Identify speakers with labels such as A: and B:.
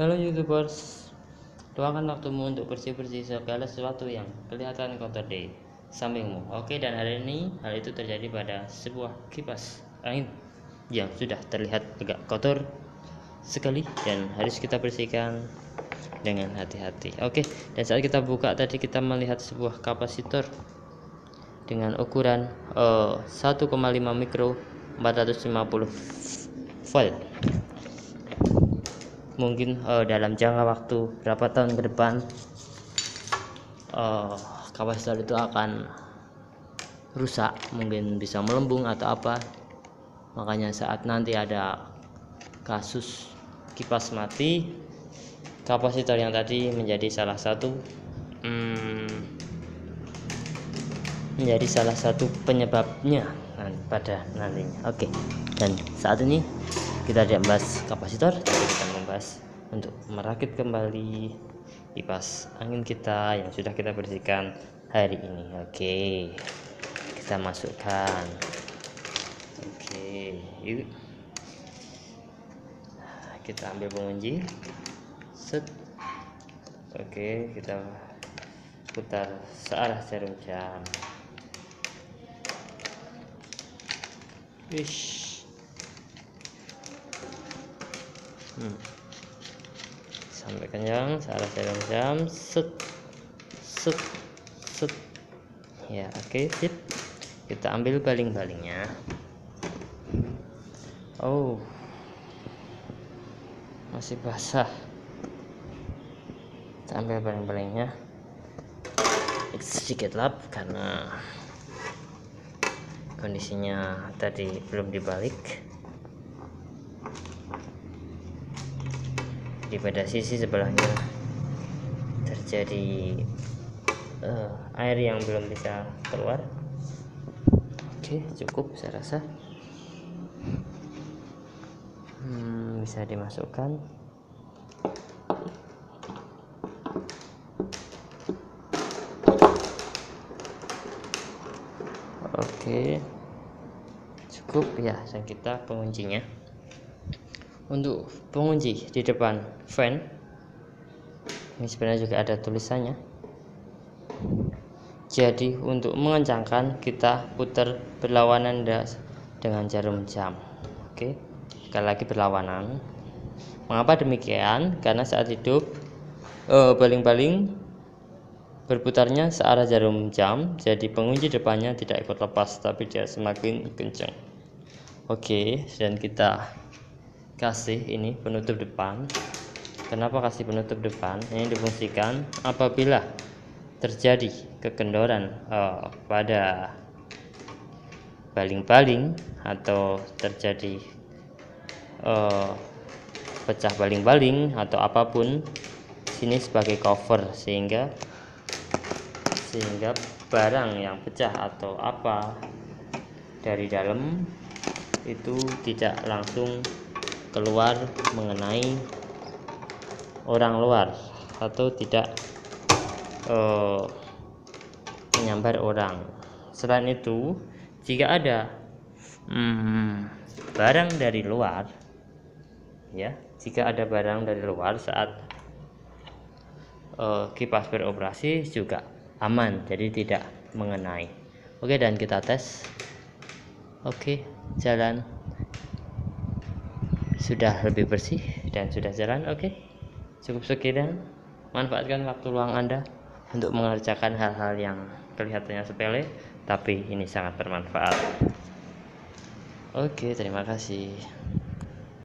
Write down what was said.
A: Halo youtubers, luangkan waktumu untuk bersih-bersih segala sesuatu yang kelihatan kotor di sampingmu. Oke, dan hari ini hal itu terjadi pada sebuah kipas angin yang sudah terlihat agak kotor sekali dan harus kita bersihkan dengan hati-hati. Oke, dan saat kita buka tadi kita melihat sebuah kapasitor dengan ukuran uh, 1,5 mikro 450 volt mungkin uh, dalam jangka waktu berapa tahun ke depan uh, kapasitor itu akan rusak mungkin bisa melembung atau apa. Makanya saat nanti ada kasus kipas mati kapasitor yang tadi menjadi salah satu hmm, menjadi salah satu penyebabnya pada nantinya. Oke dan saat ini kita tidak membahas kapasitor tapi kita membahas untuk merakit kembali kipas angin kita yang sudah kita bersihkan hari ini. Oke kita masukkan. Oke yuk. Kita ambil pengunci set. Oke kita putar searah jarum jam. Wish. Hmm. sampai kenyang salah jalan jam. Set set set. Ya oke okay, sip. Kita ambil baling-balingnya. Oh. Masih basah. Kita ambil baling-balingnya. Sedikit lap karena kondisinya tadi belum dibalik di pada sisi sebelahnya. Terjadi uh, air yang belum bisa keluar. Oke cukup saya rasa. Hmm, bisa dimasukkan. Oke cukup ya dan kita penguncinya untuk pengunci di depan fan. Ini sebenarnya juga ada tulisannya. Jadi untuk mengencangkan kita putar berlawanan dengan jarum jam. Oke sekali lagi berlawanan. Mengapa demikian? Karena saat hidup eh, baling-baling berputarnya searah jarum jam jadi pengunci depannya tidak ikut lepas tapi dia semakin kencang oke dan kita kasih ini penutup depan. Kenapa kasih penutup depan? Ini difungsikan apabila terjadi kekendoran uh, pada baling-baling atau terjadi uh, pecah baling-baling atau apa pun sini sebagai cover sehingga sehingga barang yang pecah atau apa dari dalam itu tidak langsung keluar mengenai orang luar atau tidak uh, menyambar orang. Selain itu jika ada hmm, barang dari luar ya jika ada barang dari luar saat uh, kipas beroperasi juga aman jadi tidak mengenai. Oke dan kita tes. Oke jalan sudah lebih bersih dan sudah jalan oke okay. cukup sekian manfaatkan waktu luang anda untuk mengerjakan hal-hal yang kelihatannya sepele tapi ini sangat bermanfaat oke okay, terima kasih